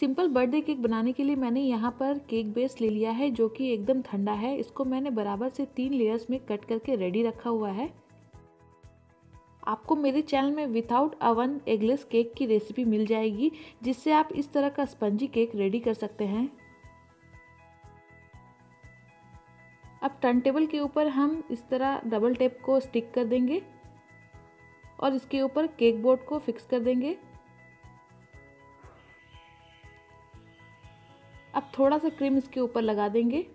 Simple birthday cake बनाने के लिए मैंने यहाँ पर केक बेस ले लिया है, जो कि एकदम ठंडा है। इसको मैंने बराबर से तीन लेयर्स में कट करके रेडी रखा हुआ है। आपको मेरे चैनल में विदाउट अवन एगलेस केक की रेसिपी मिल जाएगी, जिससे आप इस तरह का स्पंजी केक रेडी कर सकते हैं। अब टर्न टेबल के ऊपर हम इस तरह डबल टेप को स्टिक कर देंगे और इसके ऊपर केक बोर्ड को फिक्स कर देंगे। अब थोड़ा सा क्रीम इसके ऊपर लगा देंगे।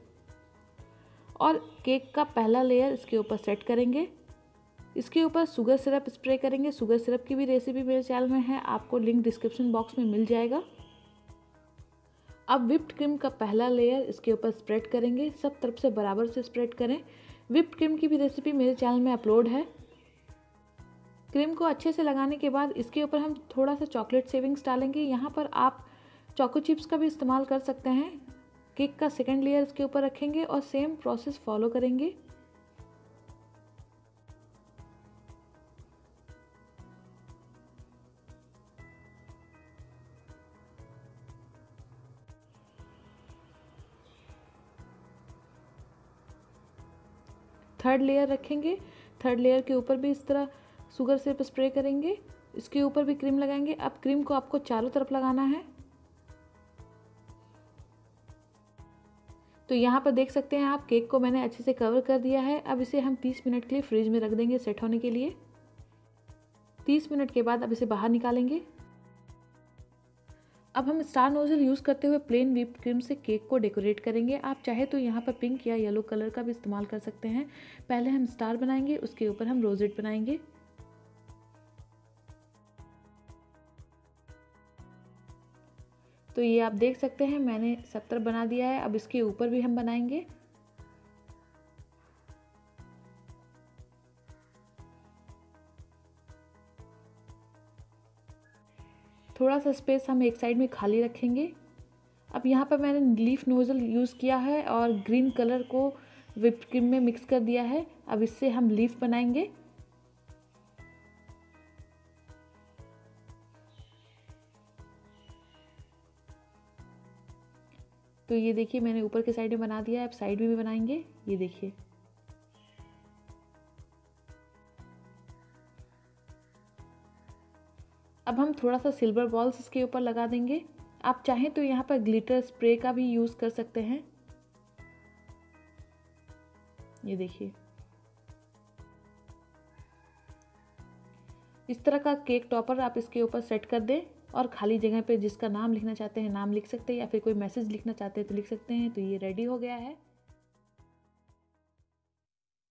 और केक का पहला लेयर इसके ऊपर सेट करेंगे। इसके ऊपर शुगर सिरप स्प्रे करेंगे। शुगर सिरप की भी रेसिपी मेरे चैनल में है, आपको लिंक डिस्क्रिप्शन बॉक्स में मिल जाएगा। अब विप्ड क्रीम का पहला लेयर इसके ऊपर स्प्रेड करेंगे। सब तरफ़ से बराबर से स्प्रेड करें। विप्ड क्रीम की भी रेसिपी मेरे चैनल में अपलोड है। क्रीम को अच्छे से लगाने के बाद इसके ऊपर हम थोड़ा सा चॉकलेट सेविंग्स डालेंगे। यहाँ पर आप चॉको चिप्स का भी इस्तेमाल कर सकते हैं। केक का सेकेंड लेयर इसके ऊपर रखेंगे और सेम प्रोसेस फॉलो करेंगे। थर्ड लेयर रखेंगे। थर्ड लेयर के ऊपर भी इस तरह शुगर सिरप स्प्रे करेंगे। इसके ऊपर भी क्रीम लगाएँगे। अब क्रीम को आपको चारों तरफ़ लगाना है। तो यहाँ पर देख सकते हैं आप, केक को मैंने अच्छे से कवर कर दिया है। अब इसे हम 30 मिनट के लिए फ्रिज में रख देंगे सेट होने के लिए। 30 मिनट के बाद अब इसे बाहर निकालेंगे। अब हम स्टार नोजल यूज़ करते हुए प्लेन व्हिप क्रीम से केक को डेकोरेट करेंगे। आप चाहे तो यहाँ पर पिंक या येलो कलर का भी इस्तेमाल कर सकते हैं। पहले हम स्टार बनाएँगे, उसके ऊपर हम रोजेट बनाएँगे। तो ये आप देख सकते हैं, मैंने सत्तर बना दिया है, अब इसके ऊपर भी हम बनाएँगे। थोड़ा सा स्पेस हम एक साइड में खाली रखेंगे। अब यहाँ पर मैंने लीफ नोज़ल यूज़ किया है और ग्रीन कलर को विप क्रीम में मिक्स कर दिया है। अब इससे हम लीफ बनाएँगे। तो ये देखिए, मैंने ऊपर के साइड में बना दिया है, अब साइड में भी बनाएँगे। ये देखिए। अब हम थोड़ा सा सिल्वर बॉल्स इसके ऊपर लगा देंगे। आप चाहें तो यहाँ पर ग्लिटर स्प्रे का भी यूज़ कर सकते हैं। ये देखिए। इस तरह का केक टॉपर आप इसके ऊपर सेट कर दें। और खाली जगह पे जिसका नाम लिखना चाहते हैं, नाम लिख सकते हैं या फिर कोई मैसेज लिखना चाहते हैं तो लिख सकते हैं। तो ये रेडी हो गया है।